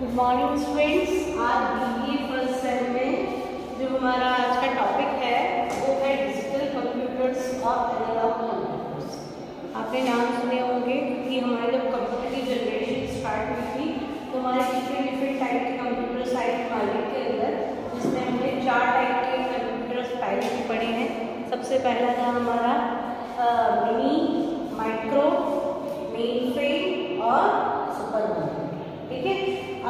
Good morning students आज B first sem में जो हमारा आज का टॉपिक है, वो है डिजिटल कंप्यूटर्स और एनालॉग कंप्यूटर्स आपने नाम सुने होंगे कि हमारे जब कंप्यूटर की जनरेशन स्टार्ट हुई थी तो हमारे डिफरेंट डिफरेंट टाइप के कंप्यूटर्स आए थे मार्केट के अंदर, जिसमें हमने चार टाइप के कंप्यूटर्स पहले पड़े हैं। सबसे पहला था हमारा मिनी माइक्रो मेन फ्रेम और सुपर ठीक है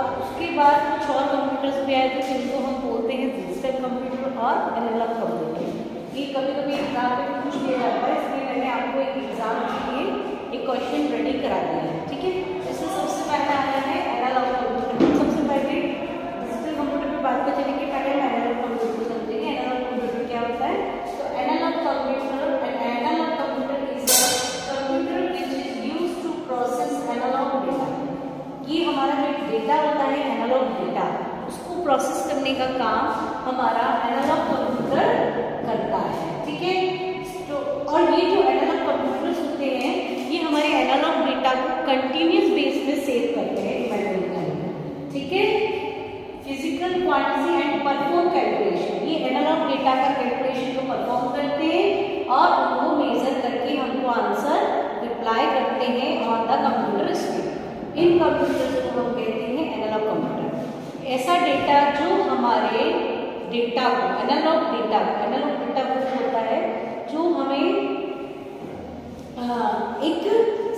अब उसके बाद कुछ और कंप्यूटर्स भी आए थे जिनको हम बोलते हैं डिजिटल कंप्यूटर और एनालॉग कंप्यूटर ये कभी कभी एग्ज़ाम में पूछ लिया जाता है, इसलिए मैंने आपको एक एग्ज़ाम लिए प्रोसेस करने का काम हमारा एनालॉग कंप्यूटर करता है, ठीक है? तो और ये जो एनालॉग कंप्यूटर्स होते हैं, ये हमारे एनालॉग डेटा को कंटिन्यूस बेस में सेव करते हैं मेमोरी अंदर ठीक है? Physical quantity and perform calculation ये एनालॉग डेटा का कैलकुलेशन को परफॉर्म करते हैं और उनको मेजर करके हमको आंसर रिप्लाई करते हैं ऑन द कंप्यूटर स्क्रीन इन कंप्यूटर्स को हम कहते हैं एनालॉग कंप्यूटर ऐसा डेटा जो हमारे डेटा को एनालॉग डेटा को एनालॉग डेटा वो होता है, जो हमें एक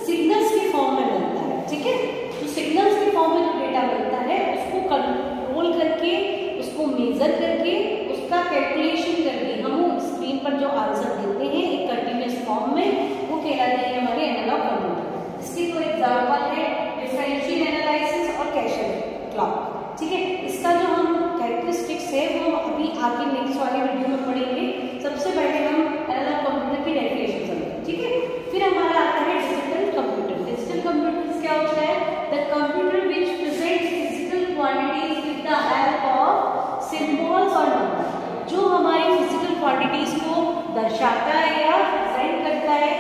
सिग्नल्स के फॉर्म में मिलता है, ठीक है? तो सिग्नल्स के फॉर्म में जो डेटा मिलता है, उसको कंट्रोल करके, उसको मेजर करके उसका कैलकुलेशन करके हम स्क्रीन पर जो आंसर देते हैं एक कंटिन्यूस फॉर्म में वो कहलाते हैं हमारे एनालॉग कंप्यूटर इसकी कोई एग्ज़ाम्पल है डिफरेंशियल एनालिसिस और कैशर क्लॉक ठीक है इसका जो हम कैरेक्टरिस्टिक्स है वो अभी आगे नेक्स्ट वाले वीडियो में पढ़ेंगे सबसे पहले हम एनालॉग कंप्यूटर की डेफिनेशन समझेंगे ठीक है फिर हमारा आता है डिजिटल कंप्यूटर डिजिटल कंप्यूटर क्या होता है the computer which present physical quantities with the help of symbols और नंबर जो हमारी फ़िज़िकल क्वांटिटीज को दर्शाता है या प्रेजेंट करता है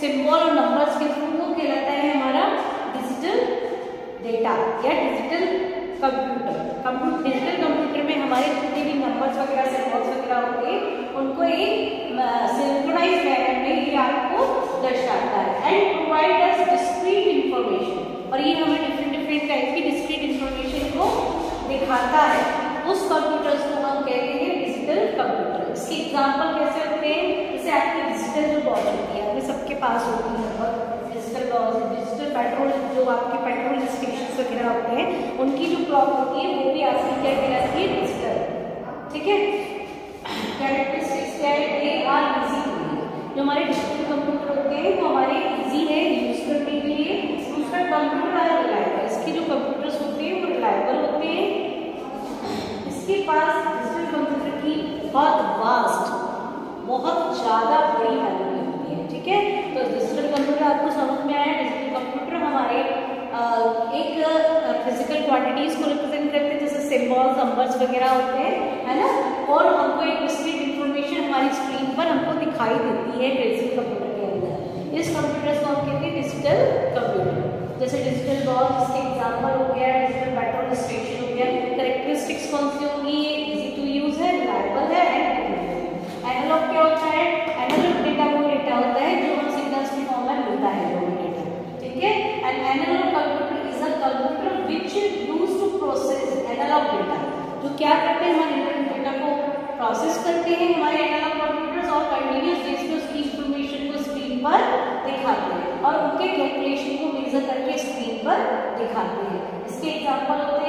सिंबल और नंबर्स के थ्रू वो कहलाता है हमारा डिजिटल डेटा या digital computer computer digital computer में हमारे जितने भी नंबर्स वगैरह सिंबल्स वगैरह होंगे, उनको एक सिंक्रोनाइज मैनर में ये आपको दर्शाता है। And provide us discrete information और ये हमें डिफरेंट डिफरेंट टाइप की डिस्क्रीट इंफॉर्मेशन को दिखाता है। उस कंप्यूटर्स को हम कहते हैं डिजिटल कंप्यूटर इसके एग्ज़ाम्पल कैसे होते हैं? जैसे आपकी डिजिटल जो वॉच होती है, आपके सबके पास होती है डिजिटल वॉच डिजिटल पेट्रोल जो आपके पेट्रोल स्टेशन वगैरह होते हैं, उनकी जो क्लॉक होती है, वो भी आपकी क्या कहलाती है? ठीक है? कैरेक्टरिस्टिक्स जो हमारे डिजिटल कंप्यूटर होते हैं, वो हमारे इजी है यूज़ करने के लिए. दूसरा कंप्यूटर आर रिलायबल इसके जो कंप्यूटर्स होते हैं, वो रिलायबल होते हैं. इसके पास डिजिटल कंप्यूटर की बहुत वास्ट बहुत ज़्यादा बड़ी मेमोरी होती है, ठीक है? तो डिजिटल कंप्यूटर आपको समझ में आया डिजिटल कंप्यूटर हमारे एक फ़िज़िकल क्वांटिटीज को रिप्रेजेंट करते हैं जैसे सिंबल्स नंबर्स वगैरह होते हैं, है ना? और हमको एक डिस्क्रीट इंफॉर्मेशन हमारी स्क्रीन पर हमको दिखाई देती है डिजिटल कंप्यूटर के अंदर। इस कंप्यूटर को हम कहते हैं डिजिटल कंप्यूटर जैसे डिजिटल बॉक्स जिसके एग्ज़ाम्पल हो गया डिजिटल पेट्रोल स्टेशन हो गया करेक्टरिस्टिक्स कौन सी होगी ये इजी टू यूज़ है रिलायबल है एंड एनालॉग क्या होता है एनालॉग डेटा वो डेटा होता है जो हम सिग्नल्स के फॉर्म में मिलता है वो डेटा ठीक है and analogue computer is a computer which use to process analogue data जो क्या करते हैं? हमारे इंटरनेट डेटा को प्रोसेस करते हैं। हमारे एनालॉग कंप्यूटर्स और कंटिन्यूस बेस पे उसकी इंफॉर्मेशन को स्क्रीन पर दिखाते हैं और उनके कैलकुलेशन को मेजर करके स्क्रीन पर दिखाते हैं। इसके एग्ज़ाम्पल होते हैं